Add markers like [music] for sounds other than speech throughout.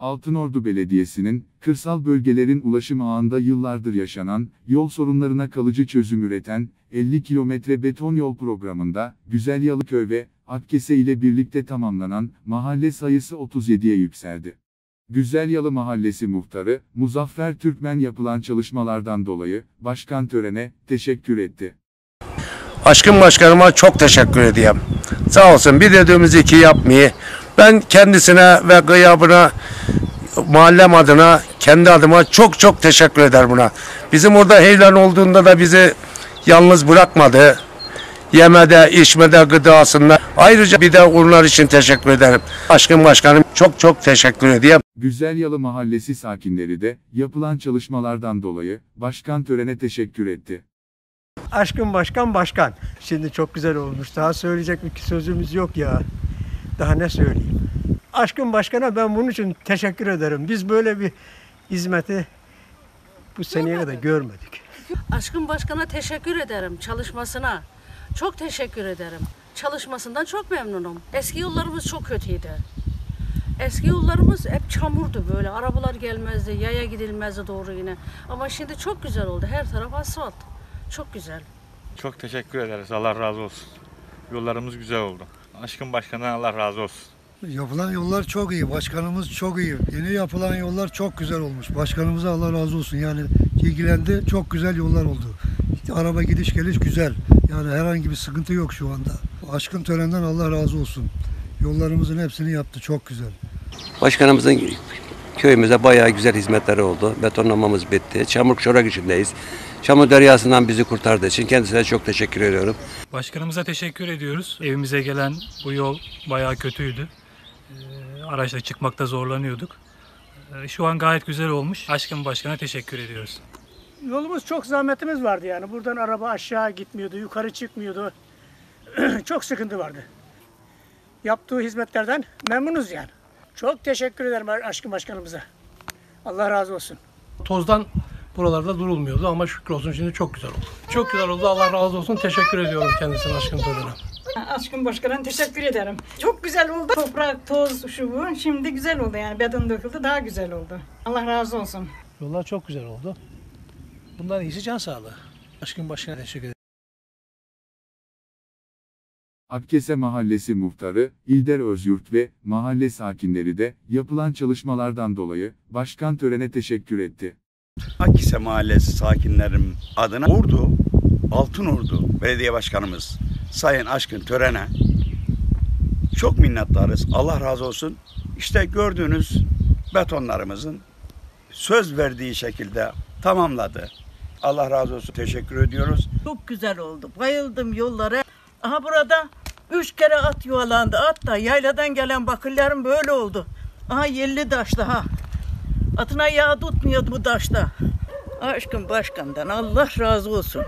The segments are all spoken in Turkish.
Altınordu Belediyesi'nin, kırsal bölgelerin ulaşım ağında yıllardır yaşanan, yol sorunlarına kalıcı çözüm üreten, 50 kilometre beton yol programında, Güzelyalıköy ve Akkese ile birlikte tamamlanan, mahalle sayısı 37'ye yükseldi. Güzelyalı Mahallesi Muhtarı, Muzaffer Türkmen yapılan çalışmalardan dolayı, başkan törene, teşekkür etti. Aşkın başkanıma çok teşekkür ediyorum. Sağ olsun bir dediğimiz iki yapmayı. Ben kendisine ve gıyabına mahallem adına, kendi adıma çok çok teşekkür eder buna. Bizim orada heyelan olduğunda da bizi yalnız bırakmadı. Yemede, içmede, gıdasında. Ayrıca bir de onlar için teşekkür ederim. Aşkın başkanım çok çok teşekkür ediyorum. Güzelyalı Mahallesi sakinleri de, yapılan çalışmalardan dolayı, başkan törene teşekkür etti. Aşkın başkan başkan. Şimdi çok güzel olmuş. Daha söyleyecek bir sözümüz yok ya. Daha ne söyleyeyim. Aşkın başkana ben bunun için teşekkür ederim. Biz böyle bir hizmeti bu seneye kadar görmedik. Aşkın Başkan'a teşekkür ederim çalışmasına. Çok teşekkür ederim. Çalışmasından çok memnunum. Eski yollarımız çok kötüydü. Eski yollarımız hep çamurdu böyle. Arabalar gelmezdi, yaya gidilmezdi doğru yine. Ama şimdi çok güzel oldu. Her taraf asfalt. Çok güzel. Çok teşekkür ederiz. Allah razı olsun. Yollarımız güzel oldu. Aşkın başkanından Allah razı olsun. Yapılan yollar çok iyi. Başkanımız çok iyi. Yeni yapılan yollar çok güzel olmuş. Başkanımıza Allah razı olsun. Yani ilgilendi. Çok güzel yollar oldu. İşte araba gidiş geliş güzel. Yani herhangi bir sıkıntı yok şu anda. Aşkın törenden Allah razı olsun. Yollarımızın hepsini yaptı. Çok güzel. Başkanımızın köyümüze bayağı güzel hizmetleri oldu. Betonlamamız bitti. Çamur çorak içindeyiz. Çamur deryasından bizi kurtardığı için kendisine çok teşekkür ediyorum. Başkanımıza teşekkür ediyoruz. Evimize gelen bu yol bayağı kötüydü. Ee, Araçla çıkmakta zorlanıyorduk. Ee, Şu an gayet güzel olmuş. Aşkın Başkan'a teşekkür ediyoruz. Yolumuz çok zahmetimiz vardı yani. Buradan araba aşağı gitmiyordu, yukarı çıkmıyordu. [clears throat] çok sıkıntı vardı. Yaptığı hizmetlerden memnunuz yani. Çok teşekkür ederim aşkın başkanımıza. Allah razı olsun. Tozdan buralarda durulmuyordu ama şükür olsun şimdi çok güzel oldu. Çok güzel oldu. Allah razı olsun. Teşekkür ediyorum kendisine aşkın tadına. Aşkın Başkan'a teşekkür ederim. Çok güzel oldu. Toprak, toz, şu bu. Şimdi güzel oldu yani. Beton döküldü daha güzel oldu. Allah razı olsun. Yollar çok güzel oldu. Bundan iyisi can sağlığı. Aşkın başkan'a teşekkür ederim. Akkese Mahallesi Muhtarı, İlder Özyurt ve mahalle sakinleri de, yapılan çalışmalardan dolayı, başkan törene teşekkür etti. Akkise Mahallesi sakinlerim adına Ordu, Altınordu Belediye Başkanımız Sayın Aşkın Tören'e çok minnettarız. Allah razı olsun. İşte gördüğünüz betonlarımızın söz verdiği şekilde tamamladı. Allah razı olsun. Teşekkür ediyoruz. Çok güzel oldu. Bayıldım yollara. Aha burada üç kere at yuvalandı. At da yayladan gelen bakırlarım böyle oldu. Aha yelli taşta ha. Atına yağ tutmuyordu bu taşta. Aşkın başkandan Allah razı olsun.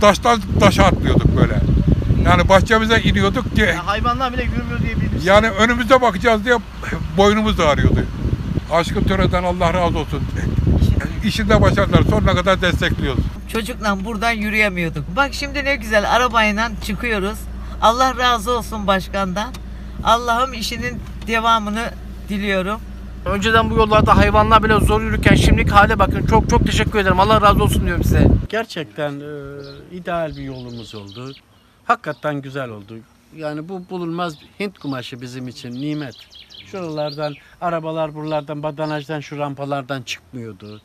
Taştan taşa atlıyorduk böyle. Yani bahçemize iniyorduk ki Hayvanlar bile yürümüyor diye biliriz. yani önümüze bakacağız diye boynumuz ağrıyordu. Aşkın töreden Allah razı olsun. İşinde başarılar sonuna kadar destekliyoruz. Çocukla buradan yürüyemiyorduk. Bak şimdi ne güzel arabayla çıkıyoruz. Allah razı olsun başkandan. Allah'ım işinin devamını diliyorum. Önceden bu yollarda hayvanlar bile zor yürürken şimdiki hale bakın. Çok çok teşekkür ederim. Allah razı olsun diyorum size. Gerçekten e, ideal bir yolumuz oldu. Hakikaten güzel oldu. Yani bu bulunmaz Hint kumaşı bizim için nimet. Şuralardan arabalar buralardan badanajdan şu rampalardan çıkmıyordu.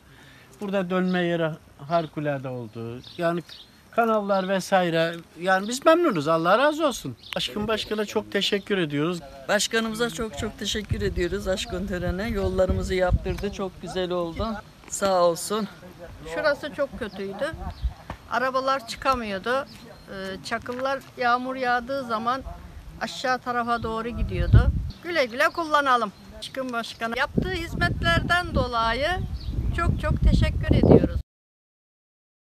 Burada dönme yeri harikulade oldu. Yani kanallar vesaire yani biz memnunuz Allah razı olsun. Aşkın Başkan'a çok teşekkür ediyoruz. Başkanımıza çok çok teşekkür ediyoruz Aşkın Tören'e. Yollarımızı yaptırdı. Çok güzel oldu. Sağ olsun. Şurası çok kötüydü. Arabalar çıkamıyordu. Ee, Çakıllar yağmur yağdığı zaman aşağı tarafa doğru gidiyordu. Güle güle kullanalım. Çıkın Başkanı yaptığı hizmetlerden dolayı çok çok teşekkür ediyoruz.